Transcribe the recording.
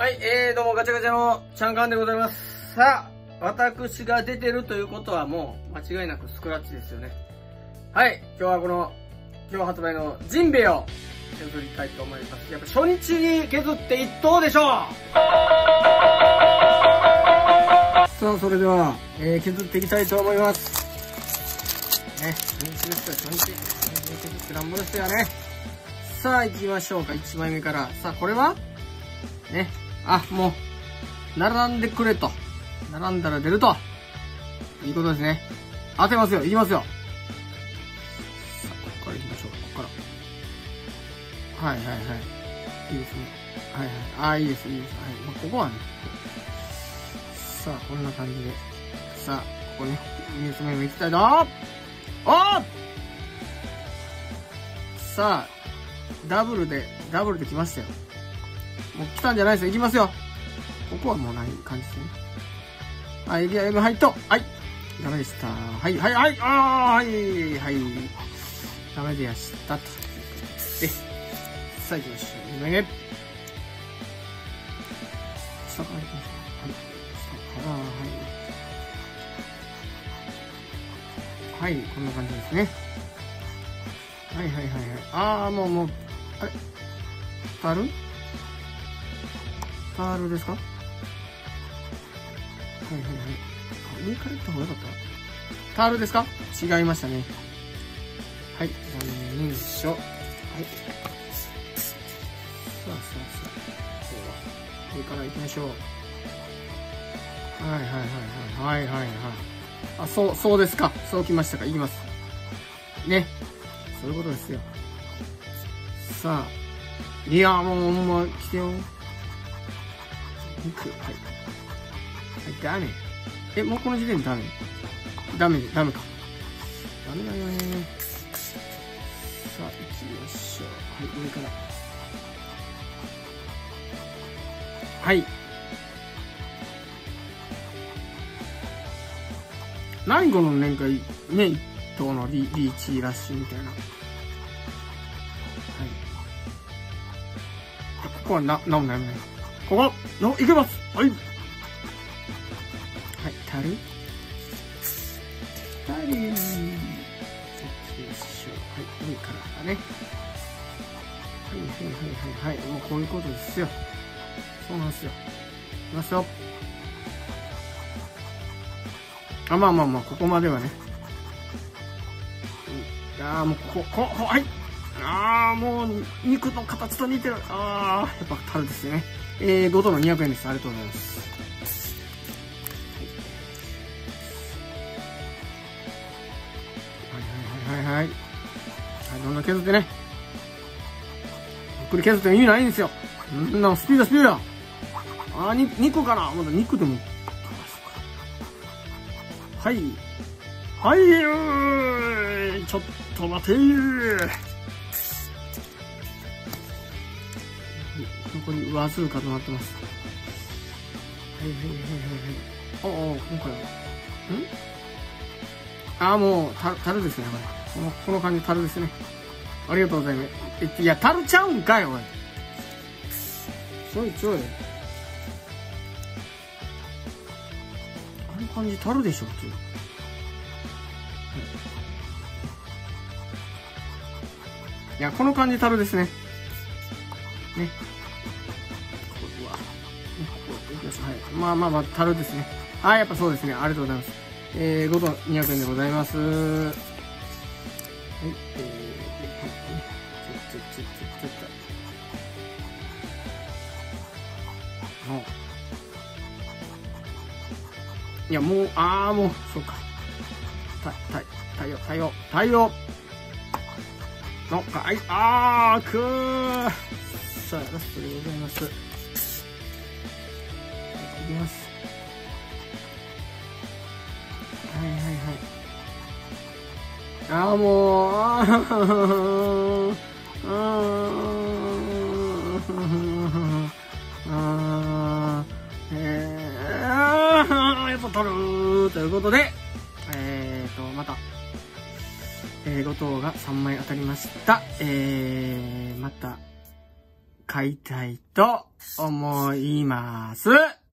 はい、えー、どうもガチャガチャのチャンカンでございます。さあ、私が出てるということはもう間違いなくスクラッチですよね。はい、今日はこの、今日発売のジンベエを削りたいと思います。やっぱ初日に削って一等でしょうさあ、それでは、えー、削っていきたいと思います。ね、初日ですよ、初日。削ってなんぼですよね。さあ、行きましょうか、1枚目から。さあ、これは？ね、あ、もう、並んでくれと。並んだら出ると。いいことですね。当てますよ。いきますよ。さあ、ここから行きましょう。ここから。はいはいはい。いいですね。はいはい。ああ、いいです、いいです。はい。まあ、ここはね。さあ、こんな感じで。さあ、ここね、2つ目も行きたいなおさあ、ダブルで、ダブルで来ましたよ。もう来たんじゃないですよ。行きますよ。ここはもうない感じですね。はい、エリア M 入っと。はい。ダメでした。はい、はい、はい。あー、はい、はい。ダメでやしたと。で、さあ行きましょう。2枚目。下から行きましょう。はい。下から、はい。はい、こんな感じですね。はいはいはいはい。あー、もうもう、あれ？パールパールですか？はいはいはい。上から行った方がよかった？パールですか？違いましたね。はい。残念でしょ。はい。さあさあさあ。上から行きましょう。はいはいはいはい。はいはいはい。あ、そう、そうですか。そうきましたか。行きます。ね。そういうことですよ。さあ。いや、もう、もう、来てよ。肉。はい。はい、ダメ。え、もうこの時点でダメダメ、ダメか。ダメだよね。さあ、行きましょう。はい、上から。はい。何個の年会、ね、一頭のリリーチラッシュみたい。な。はい。ここはな、なんもない。もない。ここの、いけますはい。はい、たるたりよいしょ。はい、いいからね。はいはいはいはいはい。もうこういうことですよ。そうなんですよ。いきますよ。あ、まあまあまあ、ここまではね。いやもうここ、こ、はい。ああ、もう、肉の形と似てる。ああ、やっぱ樽ですね。えー、5等の200円です。ありがとうございます。はいはいはいはいはい。はい、どんどん削ってね。ゆっくり削っても意味ないんですよ。うんなスピードスピードあー、に、肉かなまだ肉でも。はい。はい、ちょっと待てー。こにワズーカとなってます。はいはいはいはいはい。おお、今回は。ん？ああ、もう、た、たるですね、これ。この、この感じ、たるですね。ありがとうございます。いや、たるちゃうんかい、おい。ちょいちょい。あの感じ、たるでしょ、普通。いや、この感じ、たるですね。ね。はい。まあまあまあ、樽ですね。あ、やっぱそうですね。ありがとうございます。えー、5度200円でございます。はい。えー、いや、もう、ああ、もう、そうか。た、た、対応、対応、対応。の、はい、あー、くー。さあ、ラストでございます。きます。はいはいはい。ああもうああえー、やっぱ取る。ということでえーとまたえー、5等が3枚当たりました。えー、また、買いたいと思います。